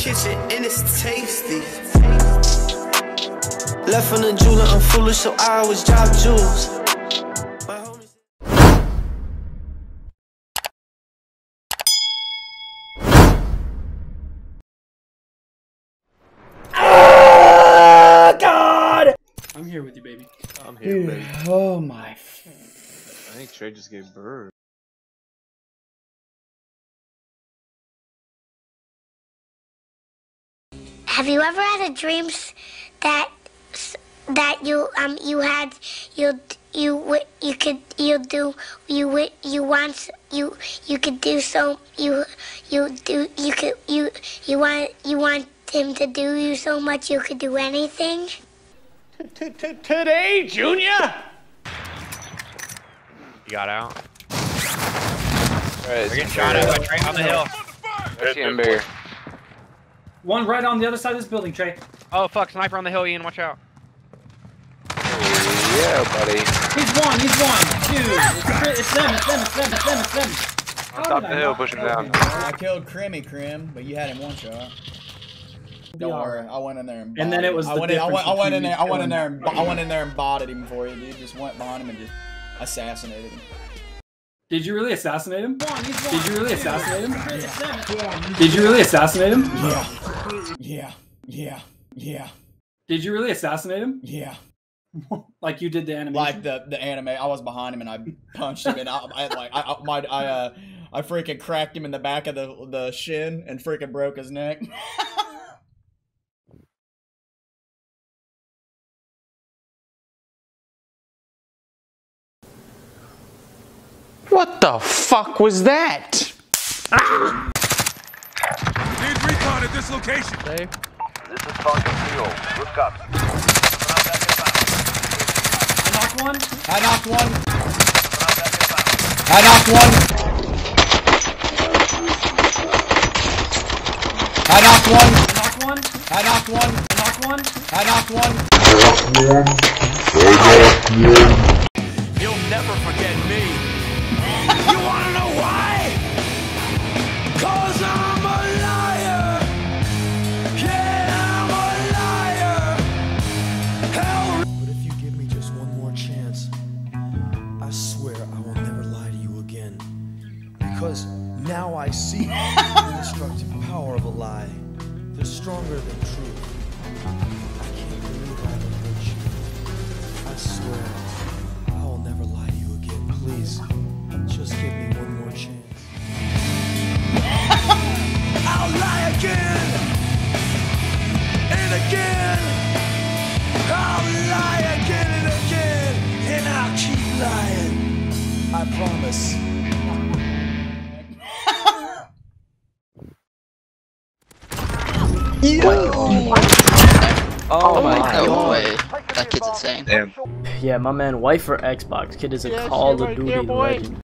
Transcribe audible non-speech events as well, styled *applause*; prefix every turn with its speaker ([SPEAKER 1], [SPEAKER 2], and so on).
[SPEAKER 1] kitchen and it's tasty. Left from the jeweler, I'm foolish, so I always drop jewels. My homies- ah,
[SPEAKER 2] I'm here with you, baby.
[SPEAKER 3] I'm here, baby. *sighs*
[SPEAKER 4] Oh my.
[SPEAKER 3] I think Trey just gave birth.
[SPEAKER 5] Have you ever had a dreams that that you um you had you you wi- you could you do you wi- you want you you could do so you you do you could you you want you want him to do you so much you could do anything?
[SPEAKER 6] Today, Junior? You got out. We're getting shot at by Trey on the hill.
[SPEAKER 7] There's the Ember.
[SPEAKER 2] One right on the other side of this building, Trey.
[SPEAKER 6] Oh fuck, sniper on the hill, Ian, watch out.
[SPEAKER 7] Yeah, buddy.
[SPEAKER 2] He's one, he's one. Two. It's, it's them, it's them, it's them, it's them, it's them.
[SPEAKER 7] On top of the hill, pushing down.
[SPEAKER 4] I killed Crimmy Crim, but you had him one shot. Don't
[SPEAKER 2] Yeah.
[SPEAKER 4] worry, I went in there and.
[SPEAKER 2] And then it was
[SPEAKER 4] him. I went in, I went, I went in there. I went in there and I went in there and botted him for you, dude. Just went behind him and just assassinated him.
[SPEAKER 2] Did you really assassinate him? Did you really assassinate him? Did you really assassinate him?
[SPEAKER 4] Yeah. Yeah. Yeah. Yeah.
[SPEAKER 2] Did you really assassinate him?
[SPEAKER 4] Yeah. *laughs*
[SPEAKER 2] Like you did the animation?
[SPEAKER 4] Like the the anime, I was behind him and I punched him and I, I like I, I my I uh I freaking cracked him in the back of the the shin and freaking broke his neck. *laughs*
[SPEAKER 8] What the fuck was that?
[SPEAKER 9] Need recon at this location.
[SPEAKER 7] This is Falcon Zero. Good copy.
[SPEAKER 2] I knocked one.
[SPEAKER 4] I knocked one. I knocked one. I knocked one.
[SPEAKER 2] I knocked one.
[SPEAKER 4] I knocked one.
[SPEAKER 2] I knocked one.
[SPEAKER 4] I knocked one.
[SPEAKER 9] You'll never forget me. Because now I see *laughs* the destructive power of a lie. They're stronger than truth. Oh,
[SPEAKER 7] oh, my god.
[SPEAKER 10] No way. That kid's insane.
[SPEAKER 7] Damn.
[SPEAKER 11] Yeah, my man, wife for Xbox. Kid is a Call of Duty legend.